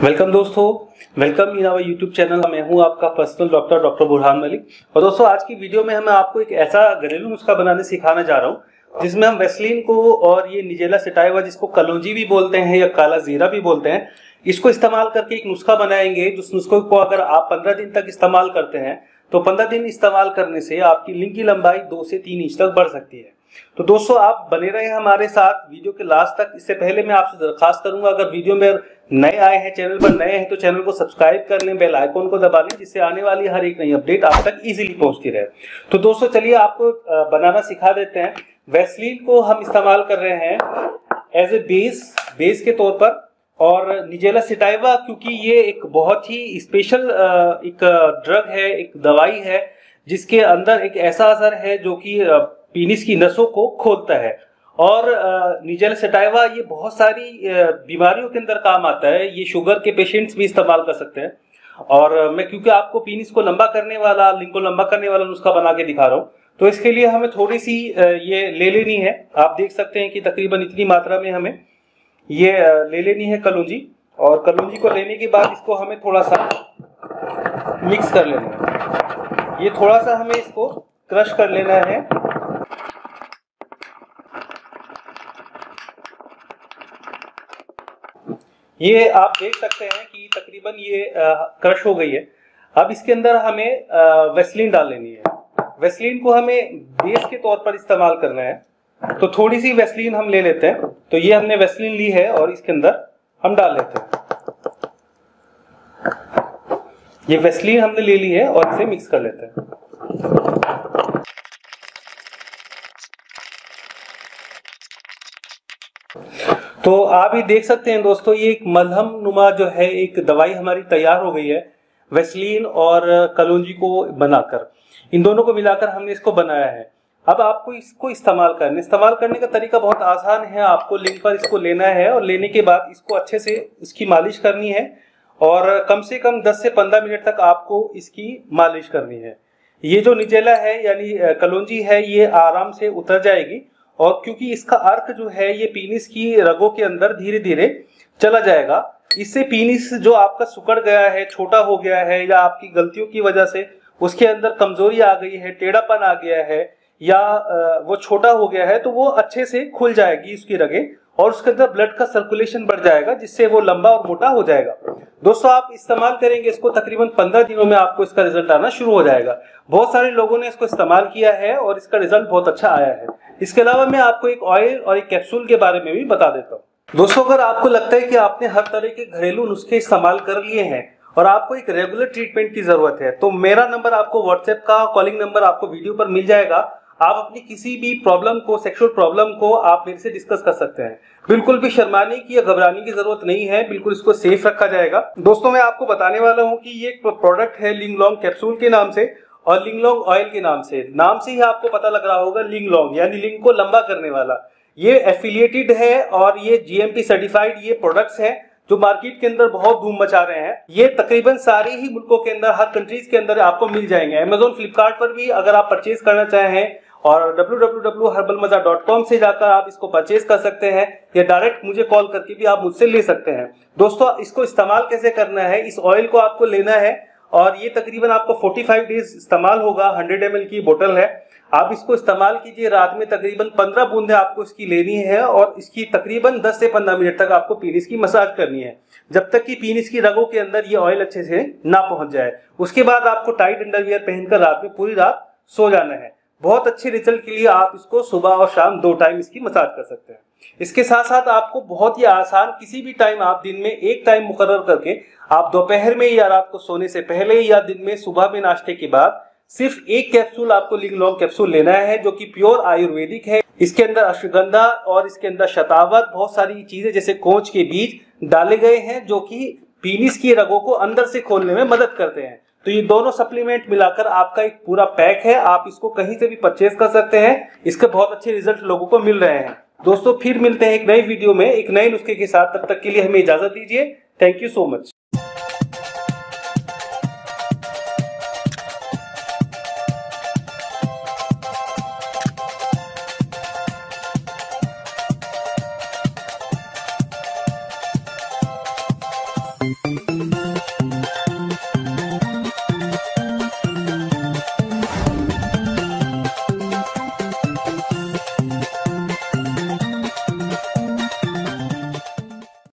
Welcome दोस्तों, welcome in our YouTube channel. मैं हूँ आपका personal doctor doctor Burhan Malik. और दोस्तों, आज की वीडियो में मैं आपको एक ऐसा घरेलू नुस्खा बनाने सिखाने जा रहा हूँ, जिसमें हम वेस्लिन को और ये निजेला सिटाइवा जिसको कलौजी भी बोलते हैं या काला जीरा भी बोलते हैं, इसको इस्तेमाल करके एक नुस्खा बनाएँगे। जिस नुस्खे को अगर आप पंद्रह दिन तक इस्तेमाल करते हैं तो पंद्रह दिन इस्तेमाल करने से आपकी लिंग की लंबाई दो से तीन इंच तक बढ़ सकती है। तो दोस्तों, आप बने रहे हैं हमारे साथ। वीडियो के लास्ट तक, इससे पहले मैं आपसे दरखास्त करूँगा, अगर वीडियो में नए आए हैं, चैनल पर नए हैं तो चैनल को सब्सक्राइब कर लें बेल आइकॉन को दबा लें, जिससे आने वाली हर एक नई अपडेट आप तक इजीली पहुँचती रहे। तो दोस्तों, चलिए आपको बनाना सिखा देते हैं। वैसलीन को हम इस्तेमाल कर रहे हैं एज ए बेस बेस के तौर पर, और निजेला सिटाइवा क्योंकि ये एक बहुत ही स्पेशल एक ड्रग है, एक दवाई है, जिसके अंदर एक ऐसा असर है जो कि पीनिस की नसों को खोलता है। और निजेल सेटाइवा ये बहुत सारी बीमारियों के अंदर काम आता है। ये शुगर के पेशेंट्स भी इस्तेमाल कर सकते हैं। और मैं क्योंकि आपको पीनिस को लंबा करने वाला, लिंग को लंबा करने वाला नुस्खा बना के दिखा रहा हूँ तो इसके लिए हमें थोड़ी सी ये ले लेनी है। आप देख सकते हैं कि तकरीबन इतनी मात्रा में हमें ये ले लेनी है कलूंजी। और कलूंजी को लेने के बाद इसको हमें थोड़ा सा मिक्स कर लेना है। ये थोड़ा सा हमें इसको क्रश कर लेना है। ये आप देख सकते हैं कि तकरीबन ये क्रश हो गई है। अब इसके अंदर हमें वेस्लिन डाल लेनी है। वेस्लिन को हमें बेस के तौर पर इस्तेमाल करना है। तो थोड़ी सी वेस्लिन हम ले लेते हैं। तो ये हमने वेस्लिन ली है और इसके अंदर हम डाल लेते हैं। ये वेस्लिन हमने ले ली है और इसे मिक्स कर लेते हैं। तो आप ही देख सकते हैं दोस्तों, ये एक मलहम नुमा जो है, एक दवाई हमारी तैयार हो गई है, वेस्लिन और कलौजी को बनाकर। इन दोनों को मिलाकर हमने इसको बनाया है। अब आपको इसको इस्तेमाल करना इस्तेमाल करने का तरीका बहुत आसान है। आपको लिंक पर इसको लेना है और लेने के बाद इसको अच्छे से इसकी मालिश करनी है और कम से कम 10 से 15 मिनट तक आपको इसकी मालिश करनी है। ये जो निजेला है, यानी कलौजी है, ये आराम से उतर जाएगी और क्योंकि इसका अर्क जो है, ये पीनिस की रगों के अंदर धीरे धीरे चला जाएगा। इससे पीनिस जो आपका सुकड़ गया है, छोटा हो गया है या आपकी गलतियों की वजह से उसके अंदर कमज़ोरी आ गई है, टेढ़ापन आ गया है या वो छोटा हो गया है तो वो अच्छे से खुल जाएगी उसकी रगे। और उसके अंदर ब्लड का सर्कुलेशन बढ़ जाएगा, जिससे वो लंबा और मोटा हो जाएगा। दोस्तों, आप इस्तेमाल करेंगे इसको तकरीबन पंद्रह दिनों में आपको इसका रिज़ल्ट आना शुरू हो जाएगा। बहुत सारे लोगों ने इसको इस्तेमाल किया है और इसका रिज़ल्ट बहुत अच्छा आया है। इसके अलावा मैं आपको एक ऑयल और एक कैप्सूल के बारे में भी बता देता हूँ। दोस्तों, अगर आपको लगता है कि आपने हर तरह के घरेलू नुस्खे इस्तेमाल कर लिए हैं और आपको एक रेगुलर ट्रीटमेंट की ज़रूरत है तो मेरा नंबर आपको व्हाट्सएप का कॉलिंग नंबर आपको वीडियो पर मिल जाएगा। आप अपनी किसी भी प्रॉब्लम को सेक्सुअल प्रॉब्लम को आप मेरे से डिस्कस कर सकते हैं। बिल्कुल भी शर्माने की या घबराने की ज़रूरत नहीं है, बिल्कुल इसको सेफ़ रखा जाएगा। दोस्तों, मैं आपको बताने वाला हूँ कि ये एक प्रोडक्ट है लिंग लॉन्ग कैप्सूल के नाम से और लिंगलोंग ऑयल के नाम से। नाम से ही आपको पता लग रहा होगा लिंगलोंग यानी लिंग को लंबा करने वाला। ये एफिलिएटेड है और ये जीएमपी सर्टिफाइड ये प्रोडक्ट्स हैं जो मार्केट के अंदर बहुत धूम मचा रहे हैं। ये तकरीबन सारे ही मुल्कों के अंदर, हर कंट्रीज़ के अंदर आपको मिल जाएँगे। अमेजोन फ्लिपकार्ट पर भी अगर आप परचेज करना चाहें और www.herbalmaza.com से जाकर आप इसको परचेज कर सकते हैं। या डायरेक्ट मुझे कॉल करके भी आप मुझसे ले सकते हैं। दोस्तों, इसको इस्तेमाल कैसे करना है? इस ऑयल को आपको लेना है और ये तकरीबन आपको 45 डेज़ इस्तेमाल होगा। 100 एम की बोतल है। आप इसको इस्तेमाल कीजिए। रात में तकरीबन 15 बूंदे आपको इसकी लेनी है और इसकी तकरीबन 10 से 15 मिनट तक आपको पीनिस की मसाज करनी है। जब तक कि पीनिस की रगों के अंदर ये ऑयल अच्छे से ना पहुँच जाए। उसके बाद आपको टाइट अंडरवियर पहनकर रात में पूरी रात सो जाना है। बहुत अच्छे रिज़ल्ट के लिए आप इसको सुबह और शाम दो टाइम इसकी मसाज कर सकते हैं। इसके साथ साथ आपको बहुत ही आसान किसी भी टाइम आप दिन में एक टाइम मुकर करके आप दोपहर में या रात को सोने से पहले या दिन में सुबह में नाश्ते के बाद सिर्फ़ एक कैप्सूल आपको लिंग लॉन्ग कैप्सूल लेना है, जो कि प्योर आयुर्वेदिक है। इसके अंदर अश्वगंधा और इसके अंदर शतावत बहुत सारी चीज़ें जैसे कोच के बीज डाले गए हैं, जो कि पीनिस की रगों को अंदर से खोलने में मदद करते हैं। तो ये दोनों सप्लीमेंट मिलाकर आपका एक पूरा पैक है। आप इसको कहीं से भी परचेज कर सकते हैं। इसके बहुत अच्छे रिज़ल्ट लोगों को मिल रहे हैं। दोस्तों, फिर मिलते हैं एक नई वीडियो में। एक नए नुस्खे के साथ। तब तक के लिए हमें इजाज़त दीजिए। Thank you so much